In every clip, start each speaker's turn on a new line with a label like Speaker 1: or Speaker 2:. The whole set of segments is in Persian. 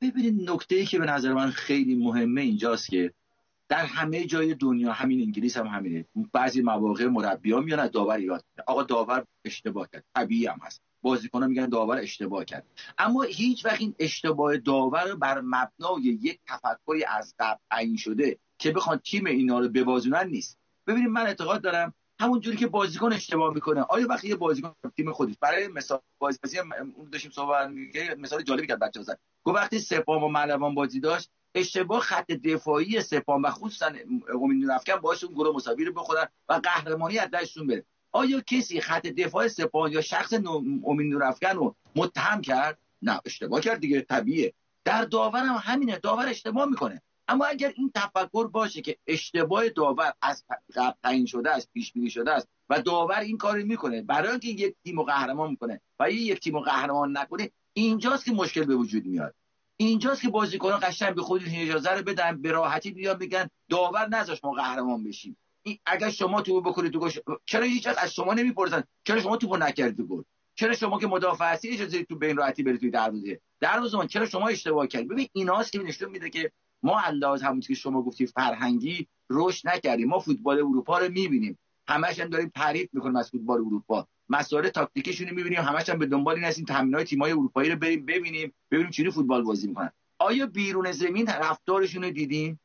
Speaker 1: ببینید نکته ای که به نظر من خیلی مهمه اینجاست که در همه جای دنیا همین انگلیس هم همینه. بعضی مواقع مربی میان از داور ایراد آقا داور اشتباه کرد. طبیعی هم هست. بازیکن میگن داور اشتباه کرد. اما هیچ وقت این اشتباه داور بر مبنای یک تفکری از قبل تعیین شده که بخوان تیم اینا رو ببازونن نیست. ببینید من اعتقاد دارم همون جوری که بازیکن اشتباه می‌کنه. آیا وقتی یه بازیکن تیم خودش برای مثال بازی اون داشتیم صحبت مثال جالبی کرد بچه‌ها زد. گفت وقتی سپام و ملوان بازی داشت اشتباه خط دفاعی سپام و خصوصا امید افکن باعث اون گروه مساوی رو بخورن و قهرمانی از دستشون بره. آیا کسی خط دفاع سپاه یا شخص امید نورافکن رو متهم کرد؟ نه اشتباه کرد دیگه طبیعه در داور هم همینه داور اشتباه می‌کنه. اما اگر این تفکر باشه که اشتباه داور از قبل تعیین شده است پیش بینی شده است و داور این کاری می‌کنه برای اینکه یک تیم قهرمان می‌کنه و یک تیم قهرمان نکنه اینجاست که مشکل به وجود میاد. اینجاست که بازیکنان قشنگ به خودشون اجازه رو بدن به راحتی بیان بگن داور نذاش ما قهرمان بشیم. اگر شما تو بکنید تو گوش چرا هیچ از شما نمی‌پرسن چرا شما توپو نکردید گل؟ چرا شما که مدافع هستی اجازه تو بین راحتی برید توی دروازه؟ دروازه چرا شما اشتباه کردید ببین ایناست که نشون میده که ما الله همون که شما گفتی فرهنگی رشد نکردیم. ما فوتبال اروپا رو می‌بینیم. همش هم داریم تعریف می‌کنیم از فوتبال اروپا. مسائل تاکتیکشون رو می‌بینیم. همش هم به دنبال این هستیم تمرینات تیم‌های اروپایی رو بریم ببینیم ببینیم چجوری فوتبال بازی می‌کنن. آیا بیرون زمین رفتارشون رو دیدیم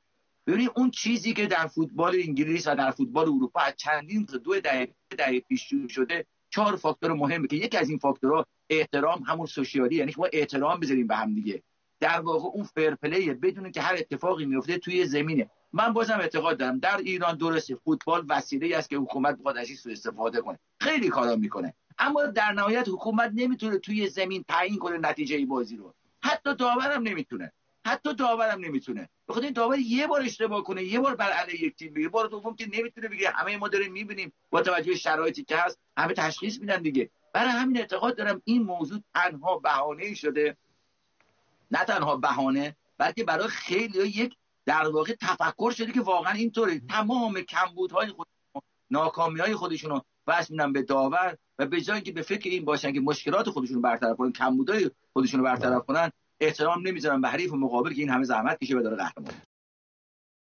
Speaker 1: ببینید اون چیزی که در فوتبال انگلیس و در فوتبال اروپا از چندین دو دهه دهه پیش شده چهار فاکتور مهمه که یکی از این فاکتورها احترام همون سوشیالی یعنی ما احترام بذاریم به هم دیگه. در واقع اون فرپلی بدون که هر اتفاقی میفته توی زمینه. من بازم اعتقاد دارم در ایران درسته فوتبال وسیله است که حکومت بخواد ازش سوء استفاده کنه. خیلی کارا می‌کنه. اما در نهایت حکومت نمی‌تونه توی زمین تعیین کنه نتیجه بازی رو. حتی داورم نمی‌تونه. حتی داورم نمی‌تونه. بخاطر این داور یه بار اشتباه کنه یه بار بر علیه یک تیم بگه. بار دوم که نمی‌تونه بگه همه ما داریم می‌بینیم با توجه شرایطی که هست همه تشخیص میدن دیگه. برای همین اعتقاد دارم این موضوع تنها بهانه شده نه تنها بهانه بلکه برای خیلی یک در واقع تفکر شده که واقعا اینطوره تمام کمبودهای خودشون ناکامی های خودشون رو بس میدن به داور و به جای اینکه به فکر این باشن که مشکلات خودشون رو برطرف کنن کمبودهای خودشون رو برطرف کنن احترام نمی‌ذارن به حریف مقابل که این همه زحمت کشه به داره قهرمان.